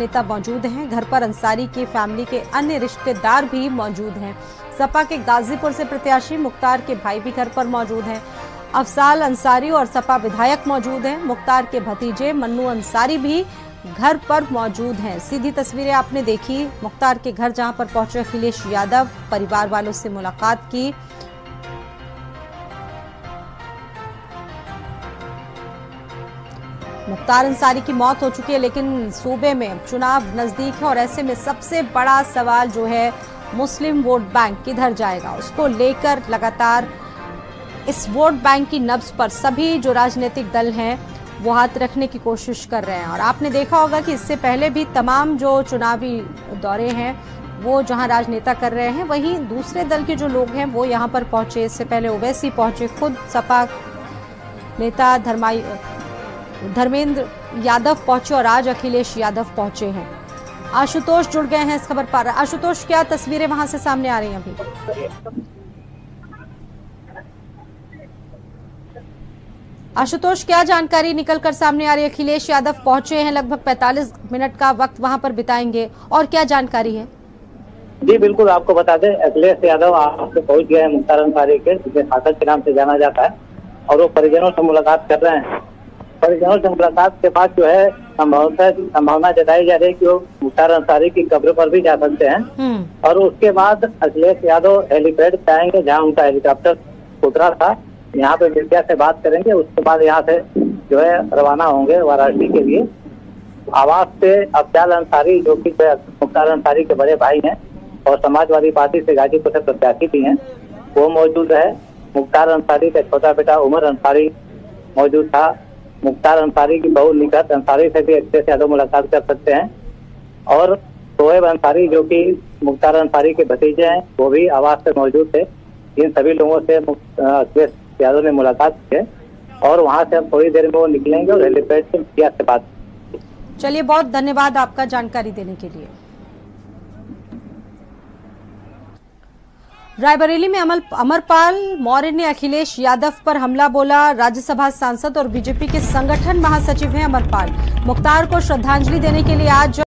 नेता मौजूद हैं। घर पर अंसारी की फैमिली के अन्य रिश्तेदार भी मौजूद हैं। सपा के गाजीपुर से प्रत्याशी मुख्तार के भाई भी घर पर मौजूद हैं। अफसाल अंसारी और सपा विधायक मौजूद हैं। मुख्तार के भतीजे मन्नू अंसारी भी घर पर मौजूद हैं। सीधी तस्वीरें आपने देखी। मुख्तार के घर जहाँ पर पहुँचे अखिलेश यादव, परिवार वालों से मुलाकात की। मुख्तार अंसारी की मौत हो चुकी है, लेकिन सूबे में चुनाव नज़दीक है और ऐसे में सबसे बड़ा सवाल जो है, मुस्लिम वोट बैंक किधर जाएगा? उसको लेकर लगातार इस वोट बैंक की नब्ज पर सभी जो राजनीतिक दल हैं, वो हाथ रखने की कोशिश कर रहे हैं। और आपने देखा होगा कि इससे पहले भी तमाम जो चुनावी दौरे हैं, वो जहाँ राजनेता कर रहे हैं, वहीं दूसरे दल के जो लोग हैं, वो यहाँ पर पहुँचे। इससे पहले ओवैसी पहुँचे खुद सपा नेता धर्माई धर्मेंद्र यादव पहुँचे और आज अखिलेश यादव पहुँचे हैं। आशुतोष जुड़ गए हैं इस खबर पर। आशुतोष, क्या तस्वीरें वहाँ से सामने आ रही हैं अभी? आशुतोष, क्या जानकारी निकल कर सामने आ रही है? अखिलेश यादव पहुँचे हैं, लगभग 45 मिनट का वक्त वहाँ पर बिताएँगे। और क्या जानकारी है? जी, बिल्कुल आपको बता दें, अखिलेश यादव आपसे पहुँच गए हैं मुख्तार अंसारी के, जिसे शासक के नाम से जाना जाता है। और वो परिजनों से मुलाकात कर रहे हैं। परिजनों से मुलाकात के बाद जो है संभावना संभावना जताई जा रही है कि वो मुख्तार अंसारी की कब्र पर भी जा सकते हैं। हम्म। और उसके बाद अखिलेश यादव हेलीपैड पे आएँगे जहाँ उनका हेलीकॉप्टर उतरा था। यहाँ पे मीडिया से बात करेंगे उसके बाद यहाँ से जो है रवाना होंगे वाराणसी के लिए। आवास से अफजाल अंसारी जो कि मुख्तार अंसारी के बड़े भाई हैं और समाजवादी पार्टी से गाजीपुर से प्रत्याशी भी हैं वो मौजूद है मुख्तार अंसारी का छोटा बेटा उमर अंसारी मौजूद था। मुख्तार अंसारी की बहू निकट अंसारी से भी अखिलेश यादव मुलाकात कर सकते हैं। और शोएब अंसारी जो कि मुख्तार अंसारी के भतीजे हैं, वो भी आवास से मौजूद थे। इन सभी लोगों से अखिलेश यादव ने मुलाकात की है। और वहाँ से अब थोड़ी देर में वो निकलेंगे और हेलीपैड से मीडिया से बात चलिए, बहुत धन्यवाद आपका जानकारी देने के लिए। रायबरेली में अमल अमरपाल मौर्य ने अखिलेश यादव पर हमला बोला। राज्यसभा सांसद और बीजेपी के संगठन महासचिव हैं अमरपाल। मुख्तार को श्रद्धांजलि देने के लिए आज